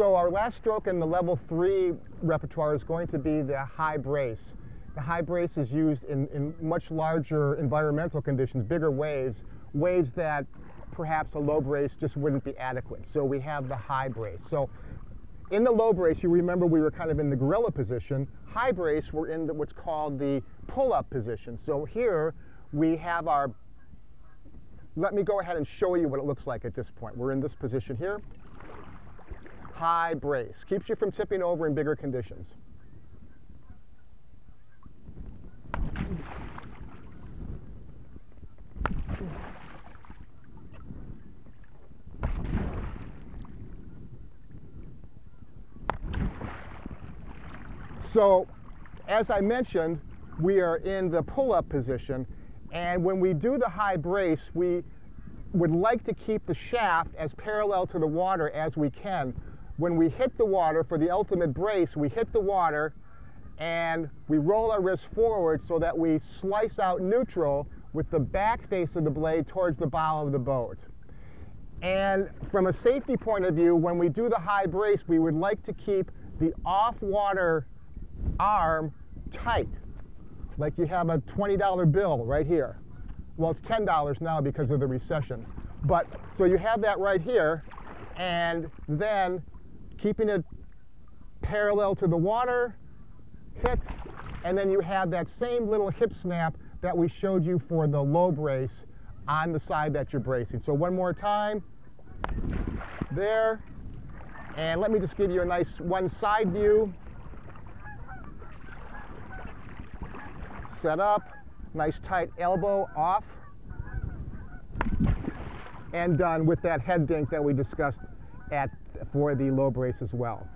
So our last stroke in the level three repertoire is going to be the high brace. The high brace is used in, in much larger environmental conditions, bigger waves, waves that perhaps a low brace just wouldn't be adequate. So we have the high brace. So in the low brace, you remember we were kind of in the gorilla position. High brace, we're in the, what's called the pull-up position. So here we have our, let me go ahead and show you what it looks like at this point. We're in this position here. High brace, keeps you from tipping over in bigger conditions. So, as I mentioned, we are in the pull-up position, and when we do the high brace, we would like to keep the shaft as parallel to the water as we can. When we hit the water for the ultimate brace, we hit the water and we roll our wrist forward so that we slice out neutral with the back face of the blade towards the bow of the boat. And from a safety point of view, when we do the high brace, we would like to keep the off-water arm tight, like you have a $20 bill right here. Well, it's $10 now because of the recession. But so you have that right here, and then keeping it parallel to the water, hit, and then you have that same little hip snap that we showed you for the low brace on the side that you're bracing. So one more time, there, and let me just give you a nice one side view. Set up, nice tight elbow off, and done with that head dink that we discussed at for the low brace as well.